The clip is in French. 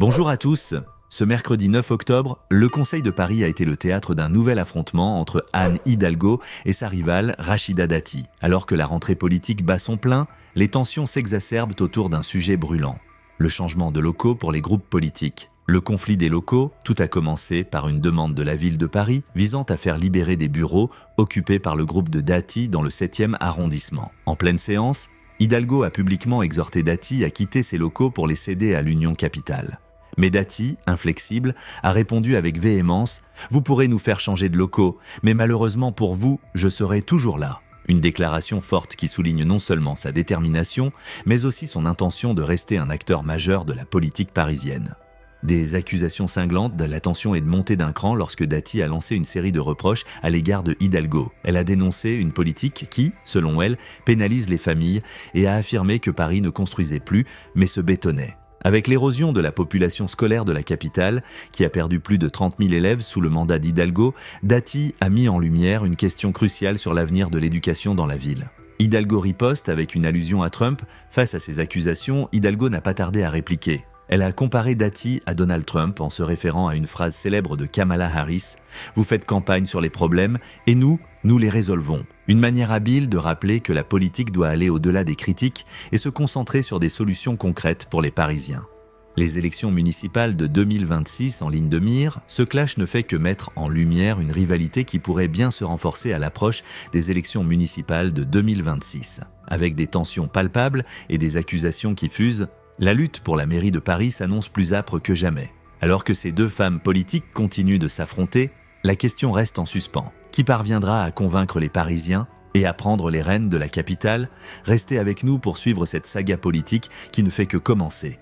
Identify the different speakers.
Speaker 1: Bonjour à tous. Ce mercredi 9 octobre, le Conseil de Paris a été le théâtre d'un nouvel affrontement entre Anne Hidalgo et sa rivale Rachida Dati. Alors que la rentrée politique bat son plein, les tensions s'exacerbent autour d'un sujet brûlant. Le changement de locaux pour les groupes politiques. Le conflit des locaux, tout a commencé par une demande de la ville de Paris visant à faire libérer des bureaux occupés par le groupe de Dati dans le 7e arrondissement. En pleine séance, Hidalgo a publiquement exhorté Dati à quitter ses locaux pour les céder à l'Union capitale. Mais Dati, inflexible, a répondu avec véhémence Vous pourrez nous faire changer de locaux, mais malheureusement pour vous, je serai toujours là. Une déclaration forte qui souligne non seulement sa détermination, mais aussi son intention de rester un acteur majeur de la politique parisienne. Des accusations cinglantes, de l'attention est de monter d'un cran lorsque Dati a lancé une série de reproches à l'égard de Hidalgo. Elle a dénoncé une politique qui, selon elle, pénalise les familles et a affirmé que Paris ne construisait plus, mais se bétonnait. Avec l'érosion de la population scolaire de la capitale, qui a perdu plus de 30 000 élèves sous le mandat d'Hidalgo, Dati a mis en lumière une question cruciale sur l'avenir de l'éducation dans la ville. Hidalgo riposte avec une allusion à Trump. Face à ces accusations, Hidalgo n'a pas tardé à répliquer. Elle a comparé Dati à Donald Trump en se référant à une phrase célèbre de Kamala Harris Vous faites campagne sur les problèmes et nous, nous les résolvons. Une manière habile de rappeler que la politique doit aller au-delà des critiques et se concentrer sur des solutions concrètes pour les Parisiens. Les élections municipales de 2026 en ligne de mire, ce clash ne fait que mettre en lumière une rivalité qui pourrait bien se renforcer à l'approche des élections municipales de 2026. Avec des tensions palpables et des accusations qui fusent, la lutte pour la mairie de Paris s'annonce plus âpre que jamais. Alors que ces deux femmes politiques continuent de s'affronter, la question reste en suspens. Qui parviendra à convaincre les Parisiens et à prendre les rênes de la capitale? Restez avec nous pour suivre cette saga politique qui ne fait que commencer.